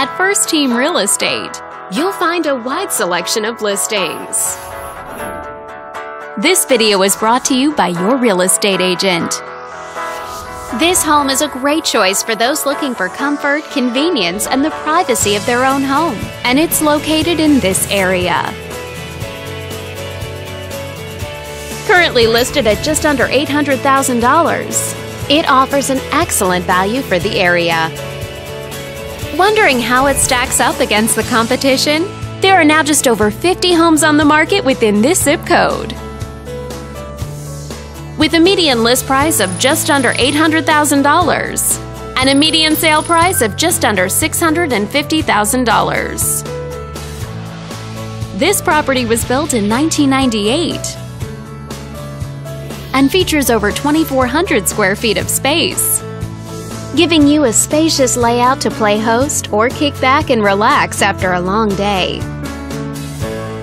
At First Team Real Estate, you'll find a wide selection of listings. This video is brought to you by your real estate agent. This home is a great choice for those looking for comfort, convenience, and the privacy of their own home, and it's located in this area. Currently listed at just under $800,000, it offers an excellent value for the area. Wondering how it stacks up against the competition? There are now just over 50 homes on the market within this zip code. With a median list price of just under $800,000 and a median sale price of just under $650,000. This property was built in 1998 and features over 2,400 square feet of space giving you a spacious layout to play host or kick back and relax after a long day.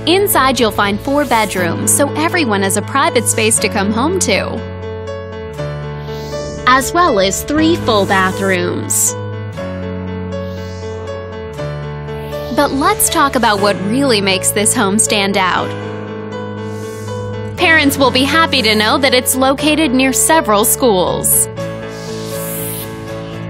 Inside, you'll find four bedrooms, so everyone has a private space to come home to, as well as three full bathrooms. But let's talk about what really makes this home stand out. Parents will be happy to know that it's located near several schools.